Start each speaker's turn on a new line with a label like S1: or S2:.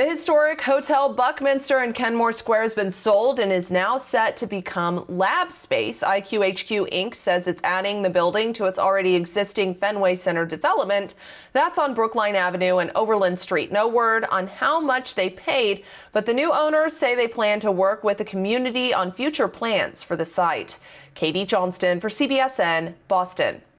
S1: The historic Hotel Buckminster in Kenmore Square has been sold and is now set to become lab space. IQHQ Inc. says it's adding the building to its already existing Fenway Center development. That's on Brookline Avenue and Overland Street. No word on how much they paid, but the new owners say they plan to work with the community on future plans for the site. Katie Johnston for CBSN, Boston.